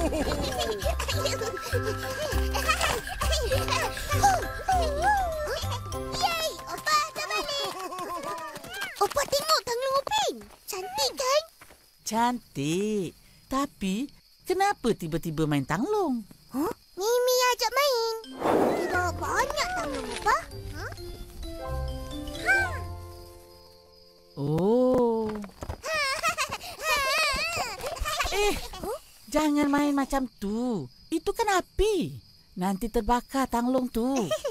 Yeay, Opa dah balik. Opa tengok tanglung Upin. Cantik kan? Cantik. Tapi, kenapa tiba-tiba main tanglung? Huh? Mimi ajak main. Dia bawa banyak tanglung, Opa. Huh? Oh. Jangan main macam tu. Itu kan api. Nanti terbakar tanglung tu.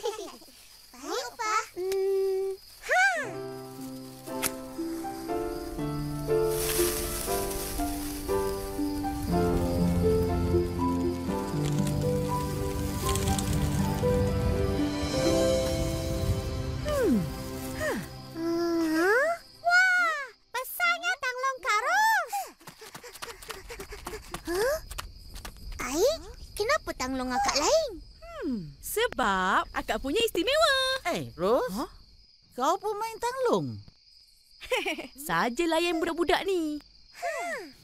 Saja layan budak-budak ni.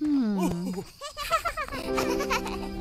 Hmm.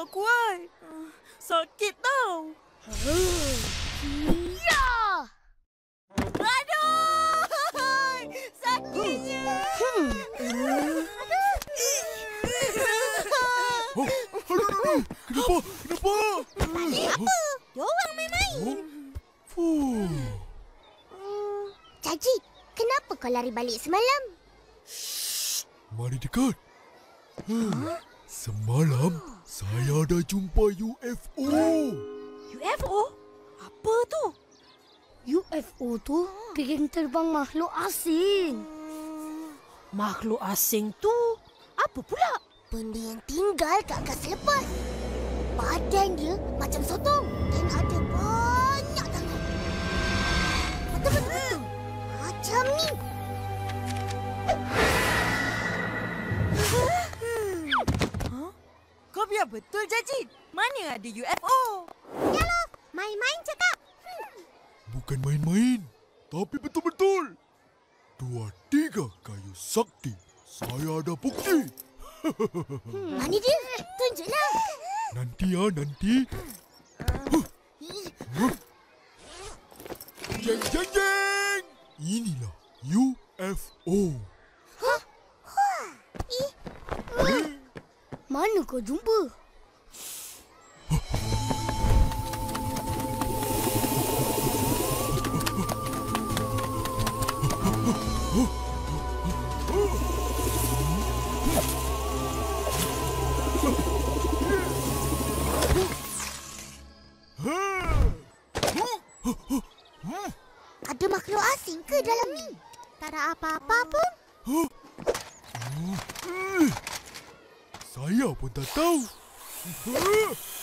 jentik kuat-kuat. Sakit tau. Ya! Aduh! Sakitnya! Oh, aduh, aduh. Kenapa? Kenapa? Apa? Diorang main-main. Oh, fuh. Caci, kenapa kau lari balik semalam? Mari dekat. Hmm. Semalam, saya ada jumpa UFO. UFO? Apa tu? UFO tu geng terbang makhluk asing. Makhluk asing tu apa pula? Benda yang tinggal kat gas selepas. Badan dia macam sotong dan ada banyak tangan. Betul-betul. Macam ni. Biar betul, Jajit. Mana ada UFO? Yalah, main-main cakap. Bukan main-main, tapi betul-betul. Dua tiga kayu sakti. Saya ada bukti. Mana dia? Tunjuklah. Nanti ya, nanti. Jeng, jeng, jeng. Inilah UFO. Mana kau jumpa? Ada makhluk asing ke dalam ni? Tak ada apa-apa pun. Saya pun tak tahu.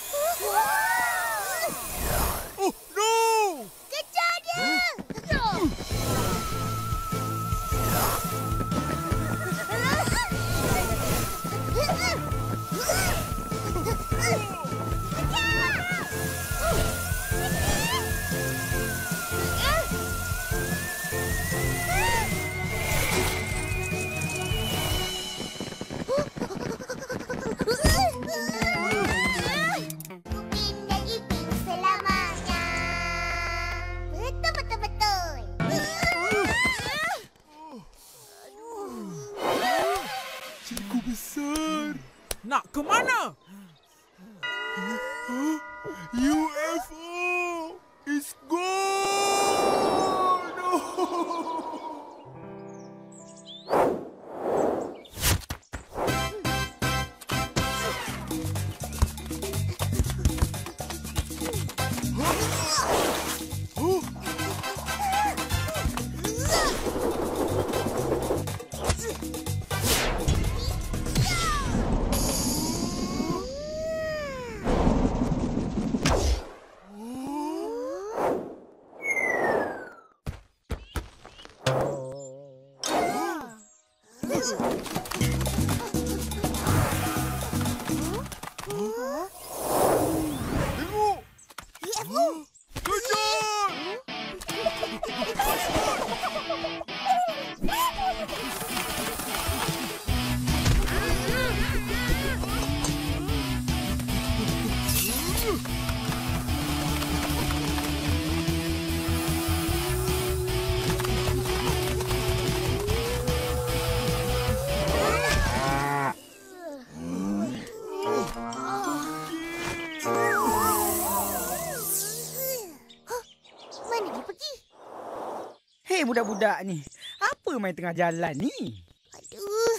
Nak ke mana? UFO! Budak-budak ni. Apa main tengah jalan ni? Aduh.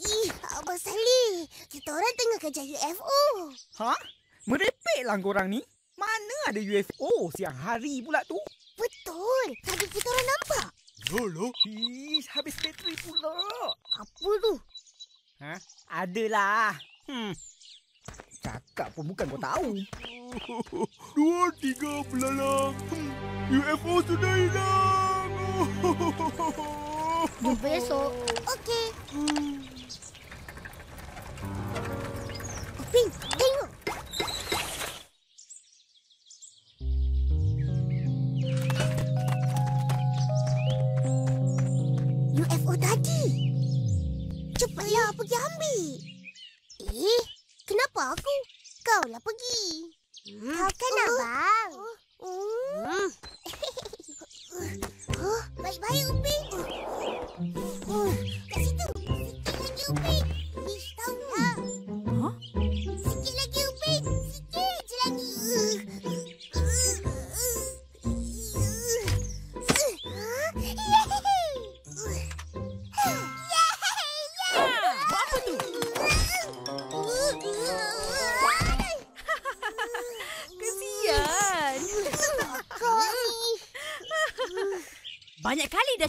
Ih, Abang Saleh. Kita orang tengah kejar UFO. Ha? Merepeklah korang ni. Mana ada UFO siang hari pula tu? Betul. Tadi kita orang nampak. Yalah, Ish, habis bateri pula. Apa tu? Ha? Adalah. Hmm. Cakap pun bukan kau tahu. dua tiga belalang. Hmm, UFO sudah hilang. Jumpa esok. Okey. Upin,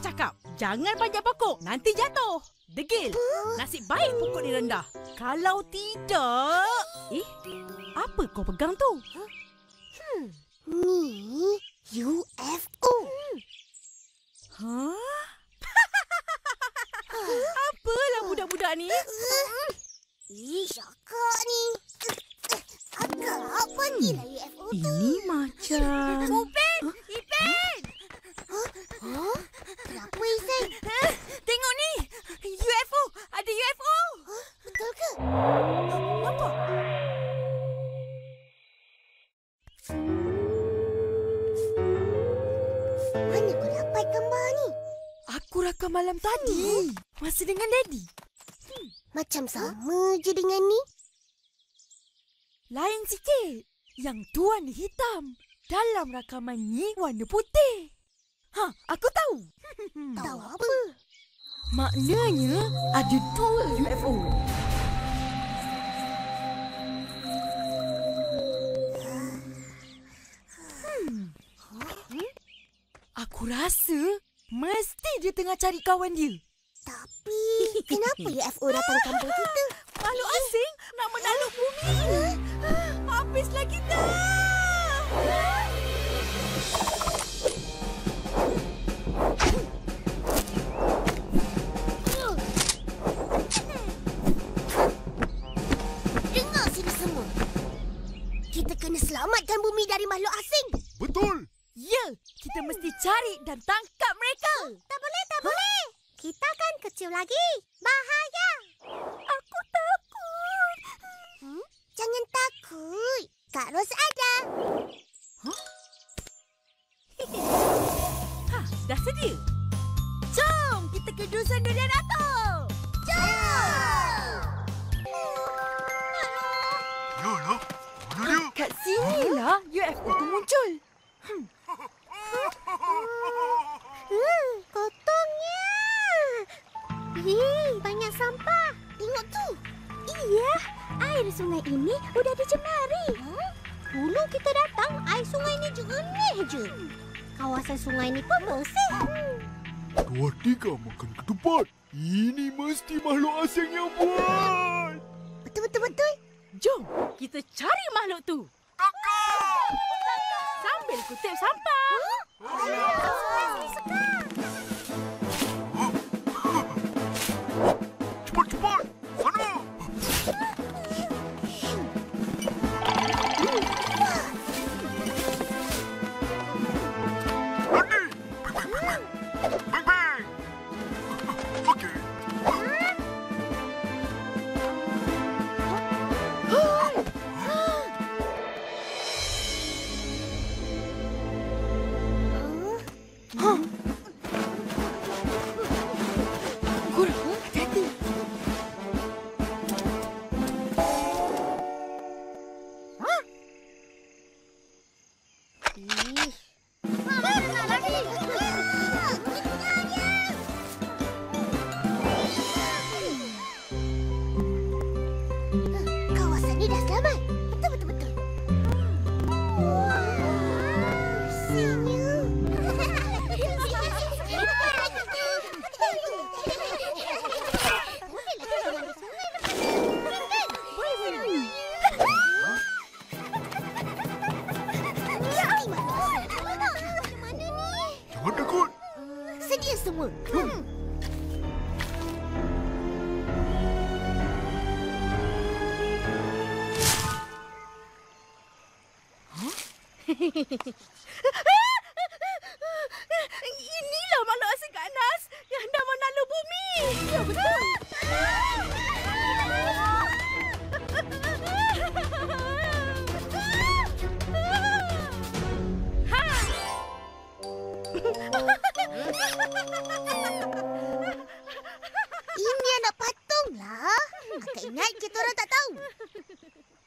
cakap, jangan panjat pokok, nanti jatuh. Degil, nasib baik pokok ni rendah. Kalau tidak... Eh, apa kau pegang tu? Ni UFO. Ha? Apalah budak-budak ni? Ish, akak ni. Akak, pergilah UFO tu. Ini macam... Masa dengan Daddy. Macam sama je dengan ni. Lain sikit. Yang tu warna hitam. Dalam rakaman ni warna putih. Ha, aku tahu. Tahu apa? Maknanya ada dua UFO. Hmm. Aku rasa mesti dia tengah cari kawan dia. Tapi kenapa UFO datang kampung kita? Makhluk asing nak menakluk bumi. Habislah kita. Dengar sini semua. Kita kena selamatkan bumi dari makhluk asing. Betul! Ya, kita mesti cari dan tangkap mereka. Tak boleh, tak boleh. Kita kan kecil lagi. Bahaya. Aku takut. Hmm? Jangan takut. Kak Ros ada. Ha, dah sedia?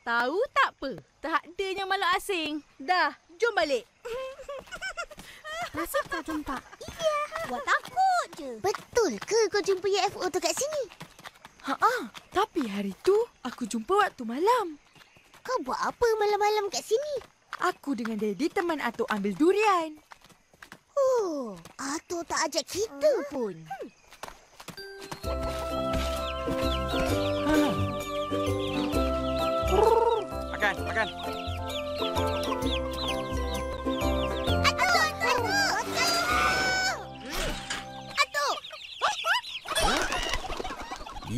Tahu tak apa? Tak adanya makhluk asing. Dah, jom balik. Masa tak jumpa? Iya. Buat takut je. Betul ke kau jumpa UFO tu kat sini? Ha tapi hari tu aku jumpa waktu malam. Kau buat apa malam-malam kat sini? Aku dengan Daddy teman Atuk ambil durian. Oh, Ato tak ajak kita pun. Makan,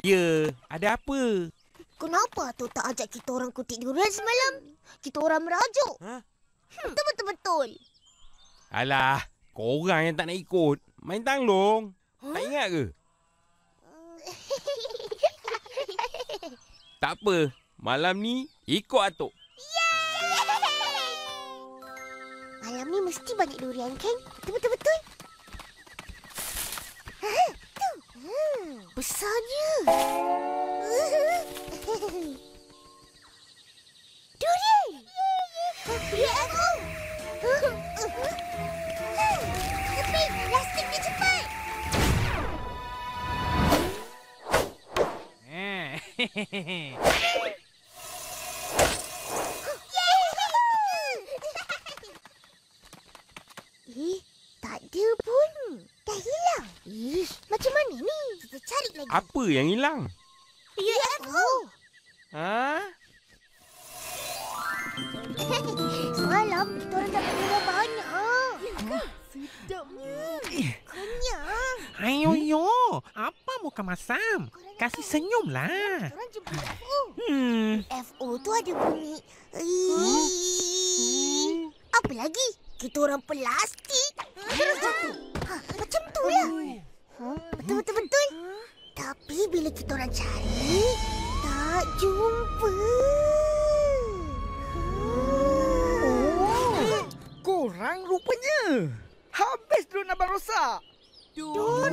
Ya, ada apa? kenapa Ato tak ajak kita orang kutip durian semalam? Kita orang merajuk. Ha? Hmm, betul-betul. Alah, korang yang tak nak ikut. Main tanglong. Tak ingat ke? Tak apa. Malam ni, ikut Atuk. Malam ni mesti banyak durian kan? Betul-betul. Ha, tu. Hmm, besarnya. Durian. UFO. Tepi, plastik ni cepat. Eh, tak ada pun. Dah hilang. Ish, macam mana ni? Kita cari lagi. Apa yang hilang? UFO. Ha? Semalam kita orang dapat durian banyak. Sedapnya. Kenyang. Ayo yo, apa muka masam? Kasih senyumlah. Kita orang jumpa UFO. Hmm. UFO tu ada bunyi. Ih. Apa lagi? Kita orang plastik. Terus jatuh. Tu lah. Ha, betul, betul, betul. Tapi bila kita orang cari, tak jumpa. Oh, korang rupanya. Habis drone Abang rosak. Turun.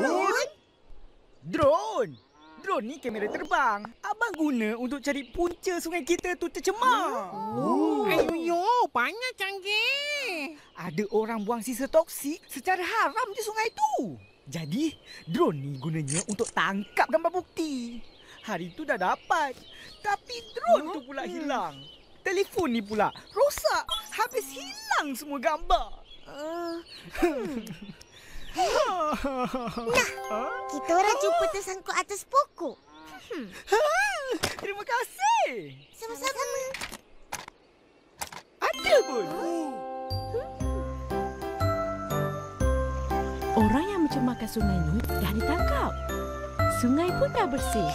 Drone? Drone ni kamera terbang. Abang guna untuk cari punca sungai kita tu tercemar. Oh. Ayo, banyak canggih. Ada orang buang sisa toksik secara haram di sungai tu. Jadi, drone ni gunanya untuk tangkap gambar bukti. Hari tu dah dapat. Tapi drone tu pula hilang. Telefon ni pula rosak. Habis hilang semua gambar. Kita orang jumpa tersangkut atas pokok. Terima kasih. Sama-sama. Ada pun. Orang yang mencemarkan sungai ni dah ditangkap. Sungai pun dah bersih.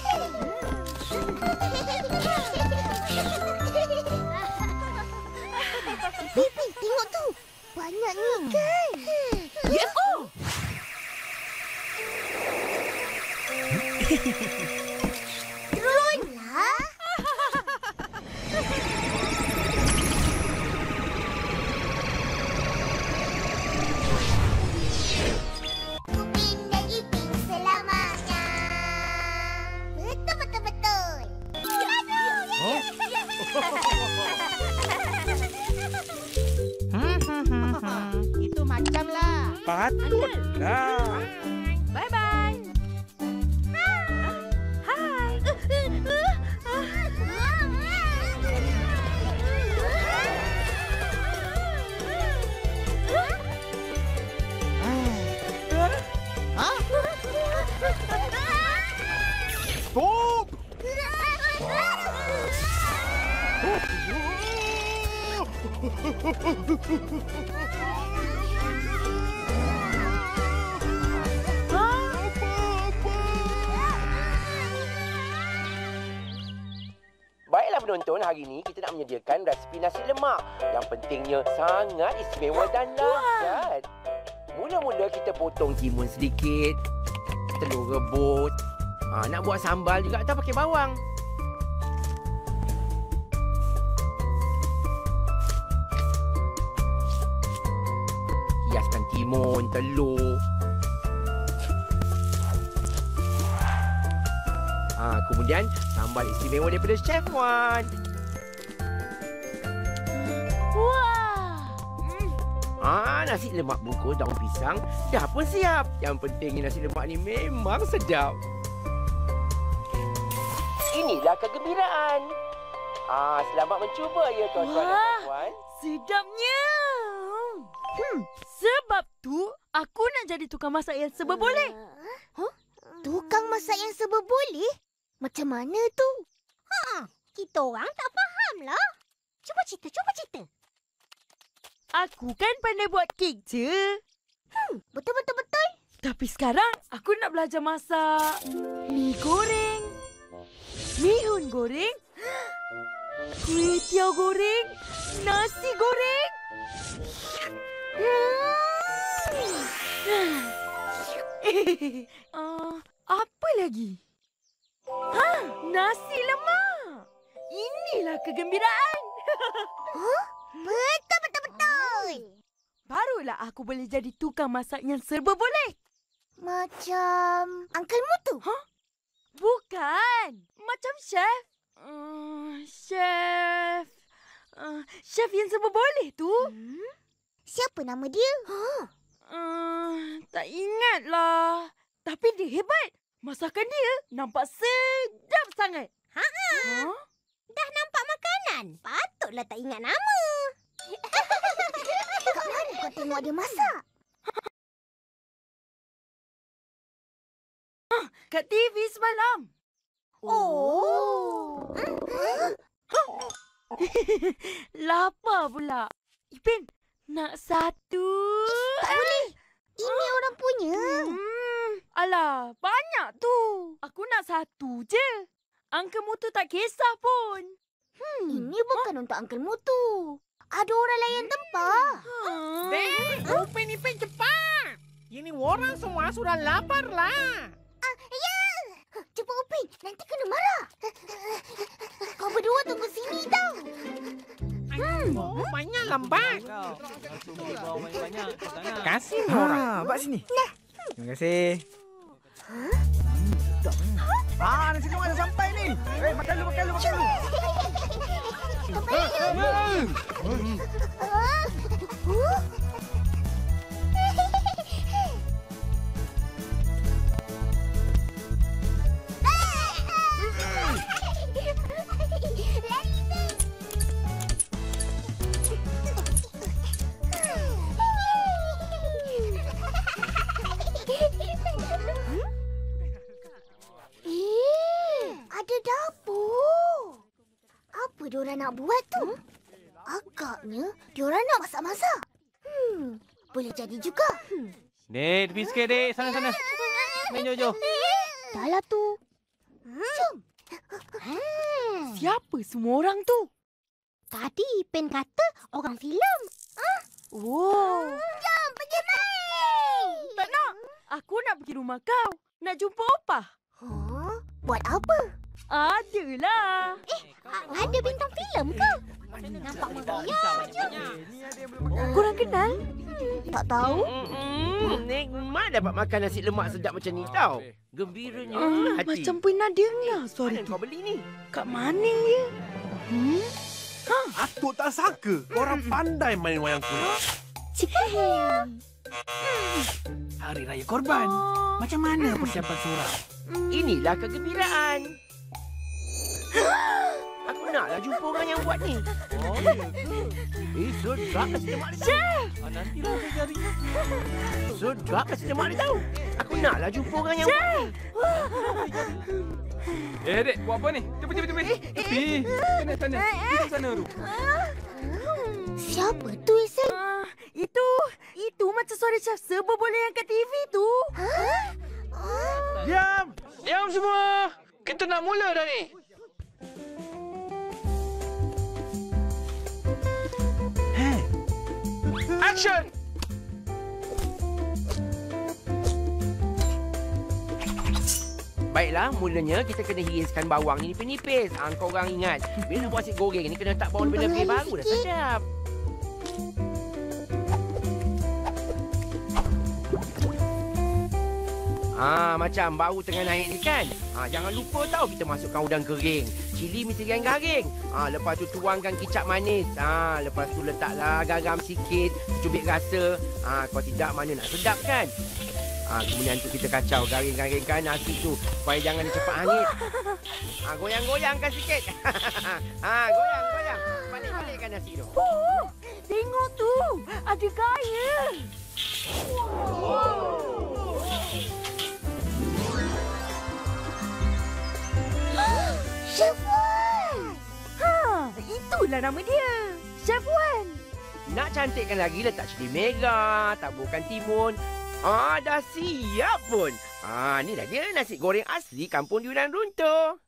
Baiklah penonton, hari ini kita nak menyediakan resipi nasi lemak yang pentingnya sangat istimewa dan lezat. Mula-mula kita potong timun sedikit, telur rebus. Ha, nak buat sambal juga tak pakai bawang. Timun, telur. Ha, kemudian sambal istimewa daripada Chef Wan. Wah. Ah, nasi lemak bungkus daun pisang dah pun siap. Yang pentingnya nasi lemak ni memang sedap. Inilah kegembiraan. Ah, selamat mencuba ya tuan-tuan dan puan. Sedapnya. Hmm, sebab tu aku nak jadi tukang masak yang serba boleh. Huh? Tukang masak yang serba boleh? Macam mana tu? Ha, kita orang tak faham lah. Cuba cerita, cuba cerita. Aku kan pandai buat kek je. Betul, betul, betul. Tapi sekarang aku nak belajar masak mi goreng, mihun goreng, kuih tiaw goreng, nasi goreng. Uh, apa lagi? Ha, nasi lemak. Inilah kegembiraan. Betul, betul, betul. Barulah aku boleh jadi tukang masak yang serba boleh. Macam Uncle Mutu. Hah? Bukan. Macam chef. Uh, chef. Uh, chef yang serba boleh tu. Hmm? Siapa nama dia? Uh, tak ingatlah. Tapi dia hebat. Masakan dia nampak sedap sangat. Ha, Huh? dah nampak makanan. Patutlah tak ingat nama. Kat mana kau tengok dia masak? Kat TV semalam. Oh. Lapar pula. Ipin, nak satu? Tak boleh. Ini orang punya. Hmm, alah, banyak tu. Aku nak satu je. Angka mutu tak kisah pun. Hmm, ini bukan untuk Uncle Mutu. Ada orang lain tempah. Hmm. Dek, Upin Ipin cepat. Ini orang semua sudah lapar lah. Cepat Upin, nanti kena marah. Kau berdua tunggu sini tau. Oh, banyak lambat. Kasih. Ha, buat sini. Terima kasih. Hmm, ni. Ah, nasi lemak dah sampai ni. Eh, makan dulu, makan dulu, makan dulu. Eh, tepi sikit, dek. Sana, sana. Main jauh-jauh. Dah lah tu. Jom. Hmm. Siapa semua orang tu? Tadi Pen kata orang filem. Oh, Jom pergi main. tak nak. Aku nak pergi rumah kau. Nak jumpa opah. Huh? Buat apa? Adalah. A- Ada bintang filem ke? Nampak meriah je. Korang kenal? Tak tahu. Hmm, nikmat dapat makan nasi lemak sedap macam ni tau. Gembiranya Ah, hati. macam pernah dengar suara Mana tu. kau beli ni? Kat mana dia? Hmm? Atuk tak sangka orang pandai main wayang kulit. Hari Raya Korban. Macam mana persiapan surau? Inilah kegembiraan. Aku naklah jumpa orang yang buat ni. Oh, ya ke? Eh, sedap nasi lemak dia tahu. Ah, nantilah saya cari. Sedap nasi lemak dia tahu. Aku naklah jumpa orang yang buat ni. Eh, dek, buat apa ni? Cepat, cepat, cepat. Tepi. Sana, sana. Kita sana tu. Siapa tu, Isan? Ah, itu, itu macam suara chef seberbola yang kat TV tu. Diam! Diam semua! Kita nak mula dah ni. Action! Baiklah, mulanya kita kena hiriskan bawang ni nipis-nipis. Ha, kau orang ingat, bila nak buat nasi goreng ni kena letak bawang lebih-lebih baru dah sikit. sedap. Ah, macam bau tengah naik ni kan. Ah, jangan lupa tau kita masukkan udang kering. Cili mesti yang garing. Ah, lepas tu tuangkan kicap manis. Ah, lepas tu letaklah garam sikit, cubit rasa. Ah, kalau tidak mana nak sedap kan? Ah, kemudian tu kita kacau garing-garingkan nasi tu supaya jangan dia cepat hangit. Ah, goyang-goyangkan sikit. ah, goyang-goyang. Balik-balikkan nasi tu. Oh, tengok tu. Ada gaya. Chef Wan! Ha, itulah nama dia. Chef Wan. Nak cantikkan lagi letak cili merah, taburkan timun. Ah, dah siap pun. Ah, ni dah dia nasi goreng asli kampung Yunan Runtuh.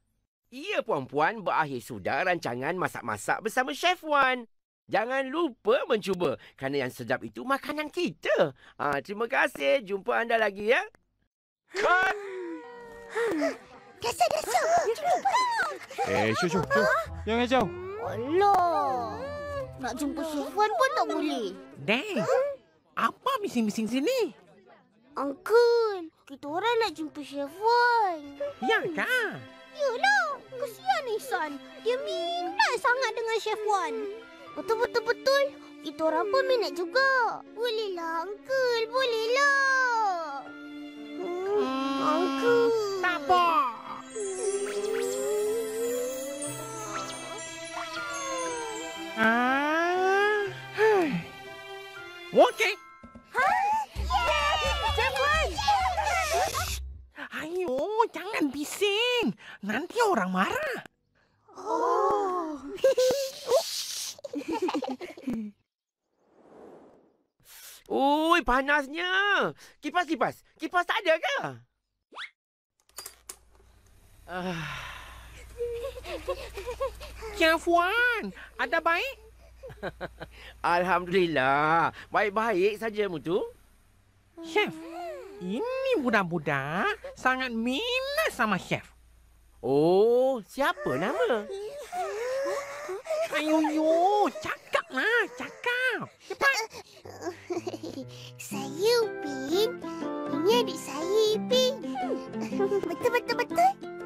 Ya puan-puan, berakhir sudah rancangan masak-masak bersama Chef Wan. Jangan lupa mencuba kerana yang sedap itu makanan kita. Ah, terima kasih. Jumpa anda lagi ya. Cut! Dasar, dasar. Eh, syuh, syuh, syuh. Jangan kacau. Alah. Nak jumpa Chef Wan pun tak boleh. Dek. Apa bising-bising sini? Uncle, kita orang nak jumpa Chef Wan. Ya kah? Yelah, kesian Ihsan. Dia minat sangat dengan Chef Wan. Betul-betul betul. Kita orang pun minat juga. Bolehlah, Uncle. Bolehlah. Hmm, Uncle. Tak apa. Ah. Okey. Chef Wan. Ayo, jangan bising. Nanti orang marah. Oh. Ui, panasnya. Kipas, kipas. Kipas tak ada ke? Ah, Chef Wan, ada baik? Alhamdulillah. Baik-baik saja, Mutu. Chef, ini budak-budak sangat minat sama chef. Oh, siapa nama? Ayo, yo, cakaplah, cakap. Cepat. saya Upin. Ini adik saya Ipin. Betul-betul betul.